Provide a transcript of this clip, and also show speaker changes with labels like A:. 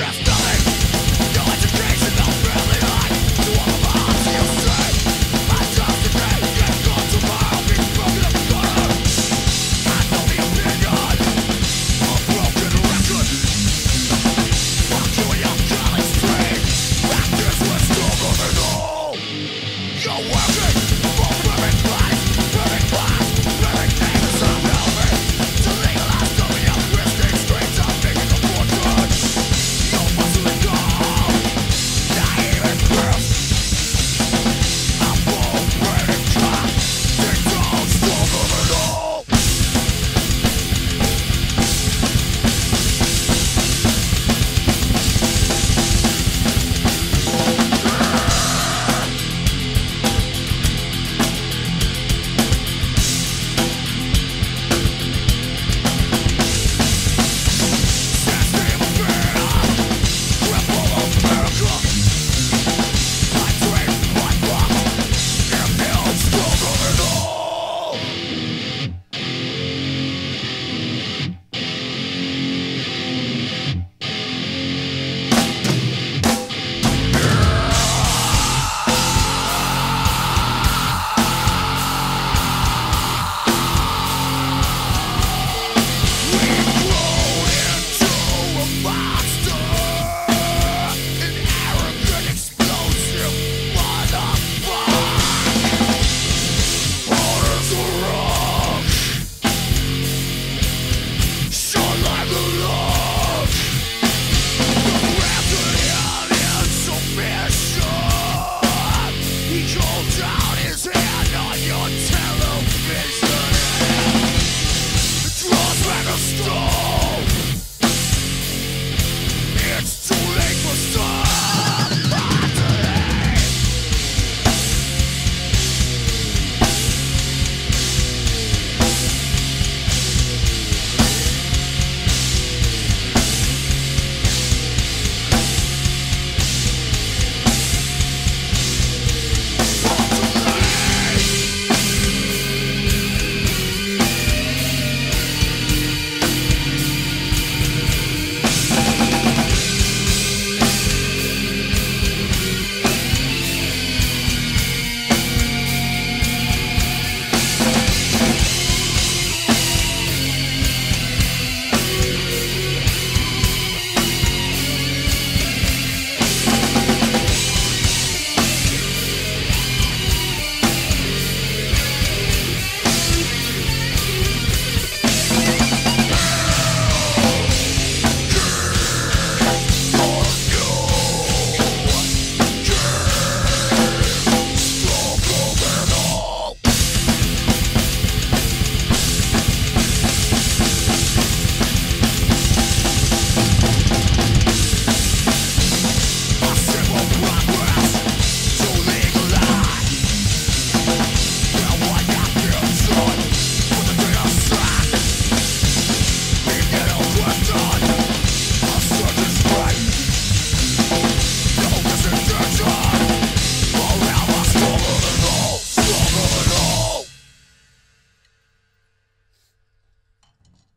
A: Just die!